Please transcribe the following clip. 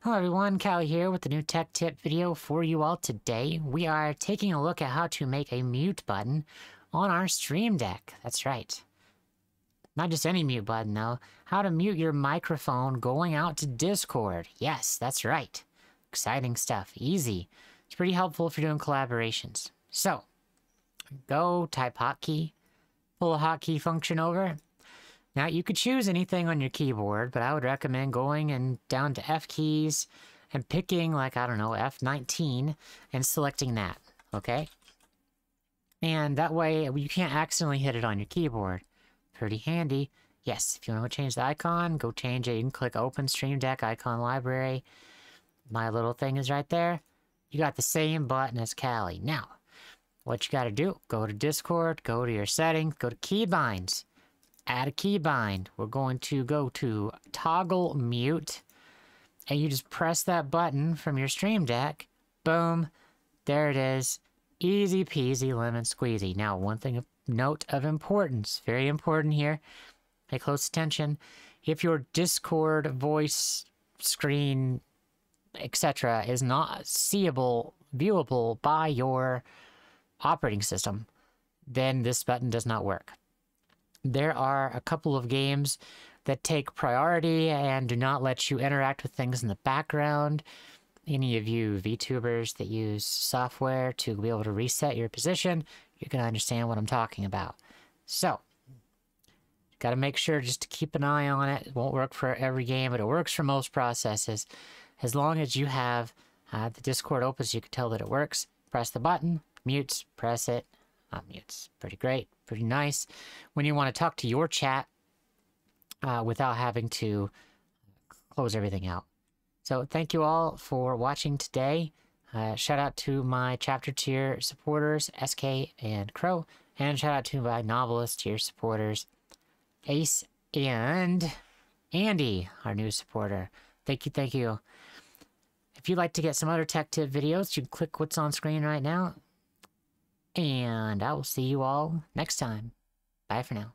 Hello everyone, Kali here with a new tech tip video for you all today. We are taking a look at how to make a mute button on our Stream Deck. That's right. Not just any mute button though. How to mute your microphone going out to Discord. Yes, that's right. Exciting stuff. Easy. It's pretty helpful if you're doing collaborations. So, go type hotkey, pull a hotkey function over, now, you could choose anything on your keyboard, but I would recommend going and down to F keys and picking, like, I don't know, F19 and selecting that, okay? And that way, you can't accidentally hit it on your keyboard. Pretty handy. Yes, if you want to change the icon, go change it. You can click Open Stream Deck Icon Library. My little thing is right there. You got the same button as Kali. Now, what you got to do, go to Discord, go to your settings, go to keybinds add a keybind. We're going to go to toggle mute and you just press that button from your stream deck. Boom. There it is. Easy peasy lemon squeezy. Now, one thing of note of importance, very important here. Pay close attention. If your Discord voice screen, etc., is not seeable, viewable by your operating system, then this button does not work there are a couple of games that take priority and do not let you interact with things in the background. Any of you VTubers that use software to be able to reset your position, you're going to understand what I'm talking about. So, got to make sure just to keep an eye on it. It won't work for every game, but it works for most processes. As long as you have uh, the Discord open so you can tell that it works, press the button, mutes, press it, unmutes. Pretty great pretty nice when you want to talk to your chat uh, without having to close everything out. So thank you all for watching today. Uh, shout out to my chapter tier supporters, SK and Crow, and shout out to my novelist tier supporters, Ace and Andy, our new supporter. Thank you, thank you. If you'd like to get some other tech tip videos, you can click what's on screen right now and I will see you all next time. Bye for now.